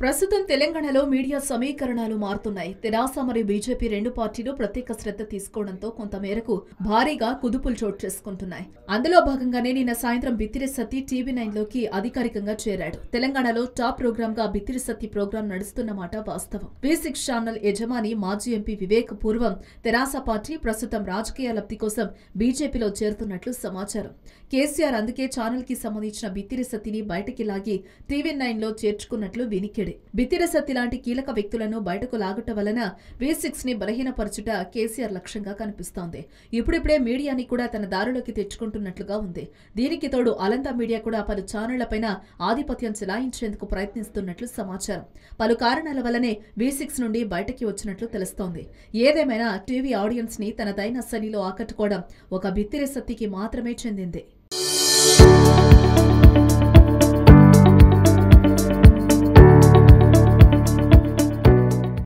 ప్రస్తుతం తెలంగాణలో మీడియా సమీకరణాలు మారుతున్నాయి. తెరాస మరియు బీజేపీ రెండు పార్టీలు ప్రత్యేక శ్రద్ధ తీసుకోవడంతో కొంతమేరకు భారీగా కుదుపులు చోటు చేసుకుంటున్నాయి. అందులో భాగంగానే నిన్న సాయంత్రం బిత్తిరి సతీ టీవీ నైన్లోకి అధికారికంగా చేరాడు. తెలంగాణలో టాప్ ప్రోగ్రామ్గా బిత్తిరి సతీ ప్రోగ్రాం నడుస్తున్న మాట వాస్తవం. బి సిక్స్ ఛానల్ యజమాని మాజీ ఎంపీ వివేక్ పూర్వం తెరాస పార్టీ ప్రస్తుతం రాజకీయ లబ్ధి కోసం బీజేపీలో చేరుతున్నట్లు సమాచారం. కేసీఆర్ అందుకే ఛానల్కి సంబంధించిన బిత్తిరి సతీని బయటికి లాగి టీవీ నైన్లో చేర్చుకున్నట్లు వినికిడి. బిత్తిరి సత్తి లాంటి కీలక వ్యక్తులను బయటకు లాగట వలన వి సిక్స్ని బలహీనపరచుట కేసీఆర్ లక్ష్యంగా కనిపిస్తోంది. ఇప్పుడిప్పుడే మీడియాని కూడా తన దారిలోకి తెచ్చుకుంటున్నట్లుగా ఉంది. దీనికి తోడు అలంత మీడియా కూడా పలు ఛానళ్ళపైన ఆధిపత్యం చెలాయించేందుకు ప్రయత్నిస్తున్నట్లు సమాచారం. పలు కారణాల వల్లనే వి సిక్స్ నుండి బయటకి వచ్చినట్లు తెలుస్తోంది. ఏదేమైనా టీవీ ఆడియన్స్ని తన దైన శనిలో ఆకట్టుకోవడం ఒక బిత్తిరి సత్తికి మాత్రమే చెందింది.